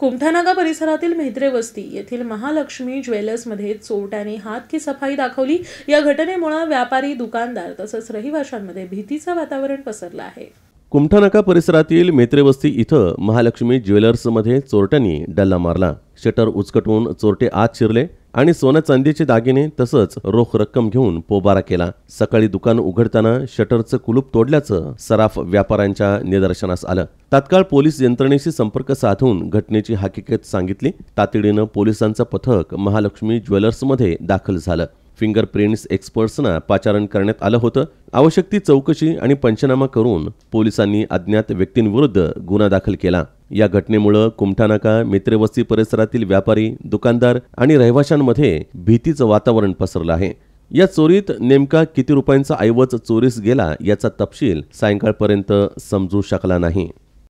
कुमठानागा परिसरातील मेहद्रे वस्ती येथील महालक्ष्मी ज्वेलर्समध्ये चोरट्याने हात की सफाई दाखवली. या घटनेमुळे व्यापारी दुकानदार तसंच रहिवाशांमध्ये भीतीचं वातावरण पसरलं आहे. कुमठानाका परिसरातील मेत्रेवस्ती इथं महालक्ष्मी ज्वेलर्समध्ये चोरट्यांनी डल्ला मारला. शटर उचकटून चोरटे आत शिरले. आणि सोन्या चांदीचे दागिने तसंच रोख रक्कम घेऊन पोबारा केला. सकाळी दुकान उघडताना शटरचं कुलूप तोडल्याचं सराफ व्यापाऱ्यांच्या निदर्शनास आलं. तात्काळ पोलीस यंत्रणेशी संपर्क साधून घटनेची हकीकत सांगितली. तातडीनं पोलिसांचं पथक महालक्ष्मी ज्वेलर्समध्ये दाखल झालं. फिंगरप्रिंट्स एक्सपर्ट्सना पाचारण करण्यात आलं होतं. आवश्यक ती चौकशी आणि पंचनामा करून पोलिसांनी अज्ञात व्यक्तींविरुद्ध गुन्हा दाखल केला. या घटनेमुळं कुमठानाका मित्रवस्ती परिसरातील व्यापारी दुकानदार आणि रहिवाशांमध्ये भीतीचं वातावरण पसरलं आहे. या चोरीत नेमका किती रुपयांचा ऐवज चोरीस गेला याचा तपशील सायंकाळपर्यंत समजू शकला नाही.